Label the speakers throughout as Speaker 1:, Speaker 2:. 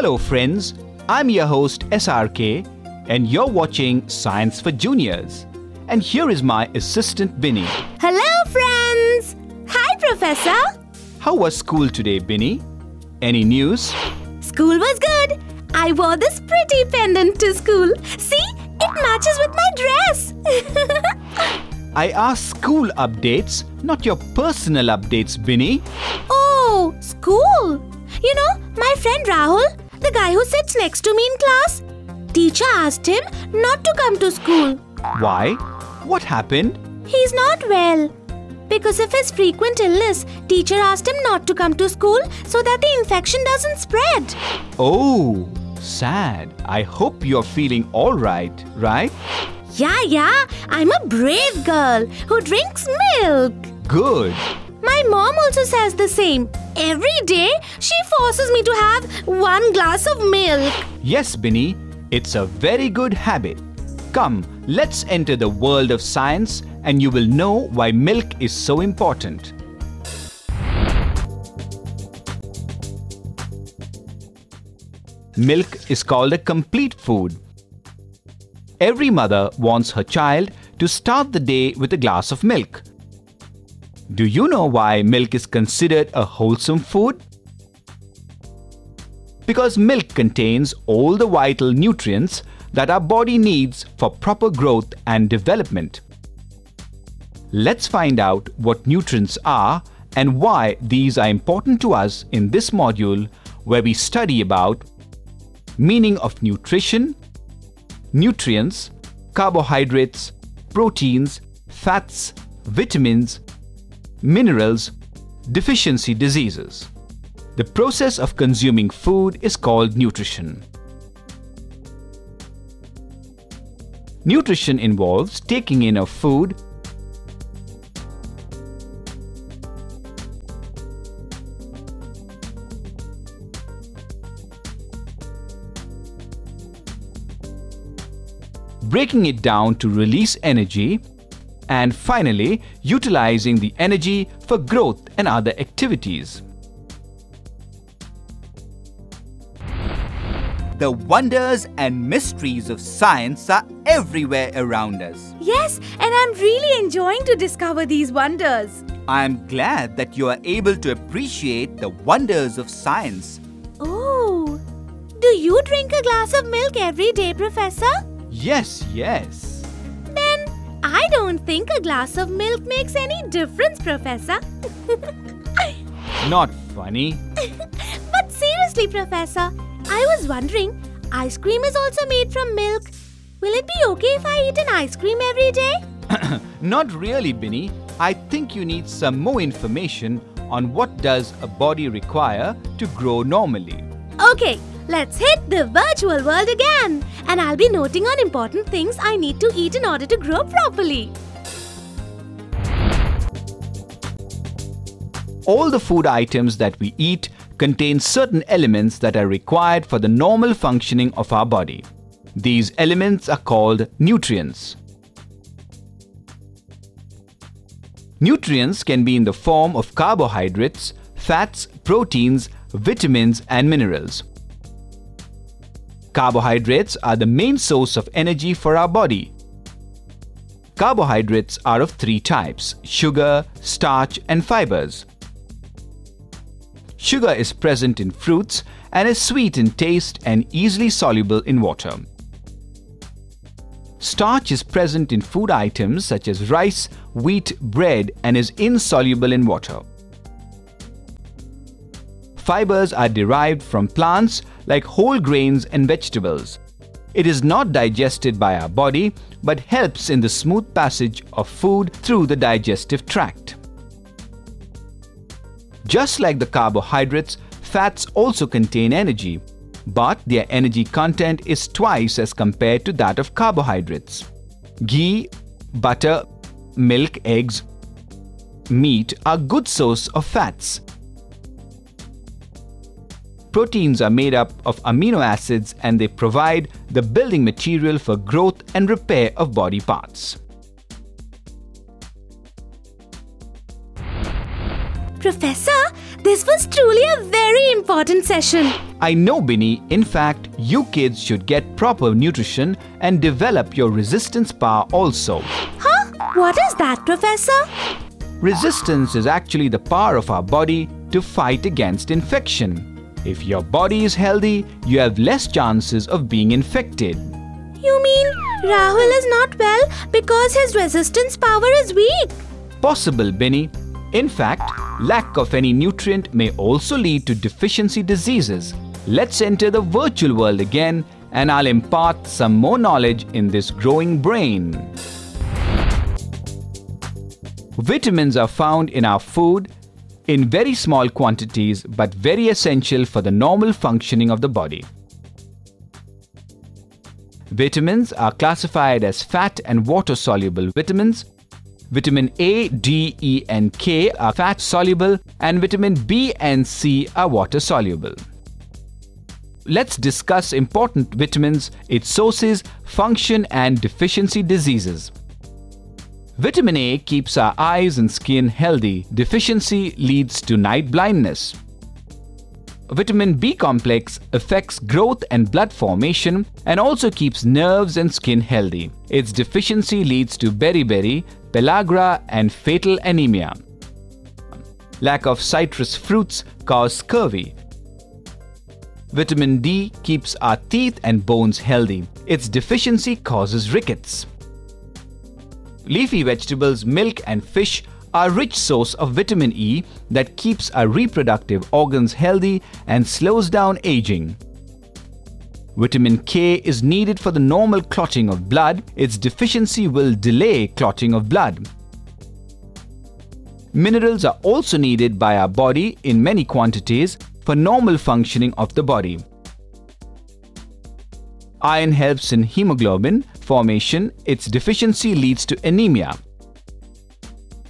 Speaker 1: Hello, friends. I'm your host, SRK, and you're watching Science for Juniors. And here is my assistant, Binny.
Speaker 2: Hello, friends! Hi, Professor!
Speaker 1: How was school today, Binny? Any news?
Speaker 2: School was good. I wore this pretty pendant to school. See, it matches with my dress.
Speaker 1: I asked school updates, not your personal updates, Binny.
Speaker 2: oh, school! You know, my friend Rahul, the guy who sits next to me in class, teacher asked him not to come to school.
Speaker 1: Why? What happened?
Speaker 2: He's not well. Because of his frequent illness, teacher asked him not to come to school so that the infection doesn't spread.
Speaker 1: Oh, sad. I hope you're feeling alright, right?
Speaker 2: Yeah, yeah, I'm a brave girl who drinks milk.
Speaker 1: Good.
Speaker 2: My mom also says the same. Every day, she forces me to have one glass of milk.
Speaker 1: Yes, Binny, it's a very good habit. Come, let's enter the world of science and you will know why milk is so important. Milk is called a complete food. Every mother wants her child to start the day with a glass of milk. Do you know why milk is considered a wholesome food? Because milk contains all the vital nutrients that our body needs for proper growth and development. Let's find out what nutrients are and why these are important to us in this module where we study about meaning of nutrition, nutrients, carbohydrates, proteins, fats, vitamins, minerals, deficiency diseases. The process of consuming food is called nutrition. Nutrition involves taking in of food breaking it down to release energy, and finally, utilizing the energy for growth and other activities. The wonders and mysteries of science are everywhere around us.
Speaker 2: Yes, and I'm really enjoying to discover these wonders.
Speaker 1: I am glad that you are able to appreciate the wonders of science.
Speaker 2: Oh, do you drink a glass of milk every day, Professor?
Speaker 1: Yes, yes.
Speaker 2: Then I don't think a glass of milk makes any difference, Professor.
Speaker 1: Not funny.
Speaker 2: but seriously, Professor, I was wondering ice cream is also made from milk. Will it be okay if I eat an ice cream every day?
Speaker 1: Not really, Binny. I think you need some more information on what does a body require to grow normally.
Speaker 2: Okay, let's hit the virtual world again. And I'll be noting on important things I need to eat in order to grow properly.
Speaker 1: All the food items that we eat contain certain elements that are required for the normal functioning of our body. These elements are called nutrients. Nutrients can be in the form of carbohydrates, fats, proteins, vitamins, and minerals. Carbohydrates are the main source of energy for our body. Carbohydrates are of three types sugar, starch, and fibers. Sugar is present in fruits and is sweet in taste and easily soluble in water. Starch is present in food items such as rice, wheat, bread and is insoluble in water. Fibers are derived from plants like whole grains and vegetables. It is not digested by our body but helps in the smooth passage of food through the digestive tract. Just like the carbohydrates, fats also contain energy, but their energy content is twice as compared to that of carbohydrates. Ghee, butter, milk, eggs, meat are good source of fats. Proteins are made up of amino acids and they provide the building material for growth and repair of body parts.
Speaker 2: Professor, This was truly a very important session.
Speaker 1: I know, Binny. In fact, you kids should get proper nutrition and develop your resistance power also.
Speaker 2: Huh? What is that, Professor?
Speaker 1: Resistance is actually the power of our body to fight against infection. If your body is healthy, you have less chances of being infected.
Speaker 2: You mean Rahul is not well because his resistance power is weak?
Speaker 1: Possible, Binny. In fact, lack of any nutrient may also lead to deficiency diseases. Let's enter the virtual world again and I'll impart some more knowledge in this growing brain. Vitamins are found in our food in very small quantities but very essential for the normal functioning of the body. Vitamins are classified as fat and water soluble vitamins. Vitamin A, D, E, and K are fat soluble, and vitamin B and C are water soluble. Let's discuss important vitamins, its sources, function, and deficiency diseases. Vitamin A keeps our eyes and skin healthy. Deficiency leads to night blindness. Vitamin B complex affects growth and blood formation and also keeps nerves and skin healthy. Its deficiency leads to beriberi, pellagra and fatal anemia. Lack of citrus fruits cause scurvy. Vitamin D keeps our teeth and bones healthy. Its deficiency causes rickets. Leafy vegetables, milk and fish are rich source of vitamin E that keeps our reproductive organs healthy and slows down aging. Vitamin K is needed for the normal clotting of blood. Its deficiency will delay clotting of blood. Minerals are also needed by our body in many quantities for normal functioning of the body. Iron helps in hemoglobin formation, its deficiency leads to anemia.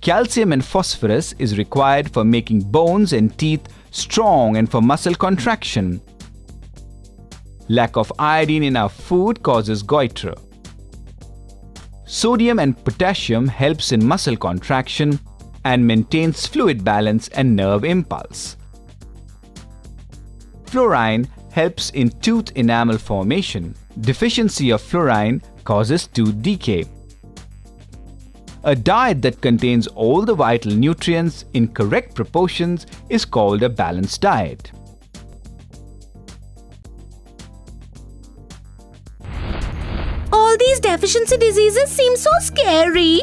Speaker 1: Calcium and phosphorus is required for making bones and teeth strong and for muscle contraction. Lack of iodine in our food causes goiter. Sodium and potassium helps in muscle contraction and maintains fluid balance and nerve impulse. Fluorine helps in tooth enamel formation. Deficiency of fluorine causes tooth decay. A diet that contains all the vital nutrients in correct proportions is called a balanced diet.
Speaker 2: Deficiency diseases seem so scary.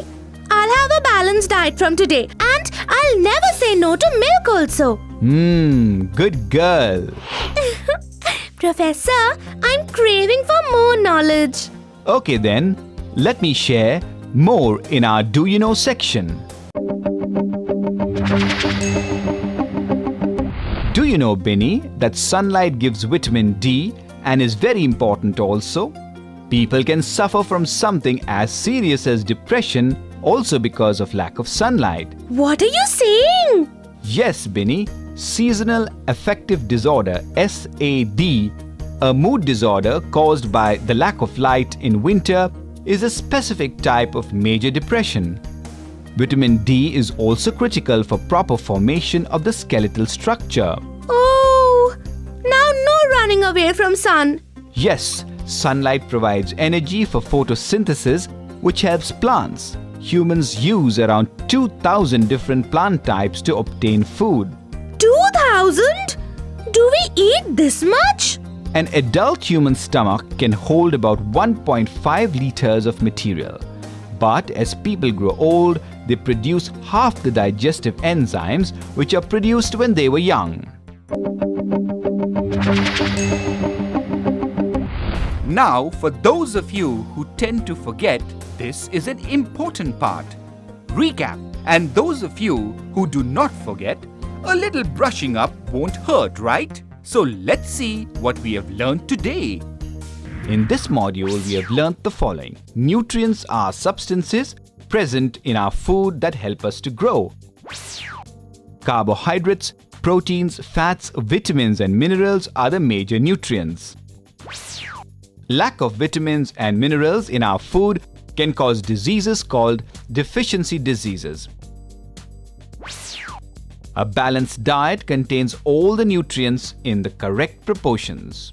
Speaker 2: I'll have a balanced diet from today and I'll never say no to milk also.
Speaker 1: Hmm, good girl.
Speaker 2: Professor, I'm craving for more knowledge.
Speaker 1: Okay then, let me share more in our Do You Know section. Do you know, Binny, that sunlight gives vitamin D and is very important also? People can suffer from something as serious as depression also because of lack of sunlight.
Speaker 2: What are you saying?
Speaker 1: Yes, Binny, seasonal affective disorder SAD, a mood disorder caused by the lack of light in winter, is a specific type of major depression. Vitamin D is also critical for proper formation of the skeletal structure.
Speaker 2: Oh, now no running away from sun.
Speaker 1: Yes, sunlight provides energy for photosynthesis, which helps plants. Humans use around 2000 different plant types to obtain food.
Speaker 2: 2000? Do we eat this much?
Speaker 1: An adult human stomach can hold about 1.5 liters of material. But as people grow old, they produce half the digestive enzymes which are produced when they were young. Now, for those of you who tend to forget, this is an important part. Recap. And those of you who do not forget, a little brushing up won't hurt, right? So let's see what we have learned today. In this module, we have learnt the following. Nutrients are substances present in our food that help us to grow. Carbohydrates, proteins, fats, vitamins and minerals are the major nutrients. Lack of vitamins and minerals in our food can cause diseases called deficiency diseases. A balanced diet contains all the nutrients in the correct proportions.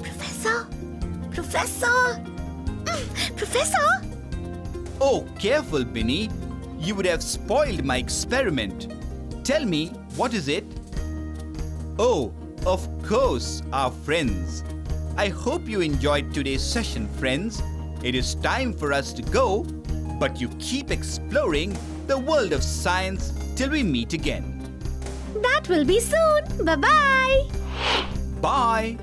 Speaker 2: Professor? Professor? Mm, Professor?
Speaker 1: Oh, careful, Binny. You would have spoiled my experiment. Tell me, what is it? Oh, of course, our friends. I hope you enjoyed today's session, friends. It is time for us to go, but you keep exploring the world of science till we meet again.
Speaker 2: That will be soon. Bye bye.
Speaker 1: Bye.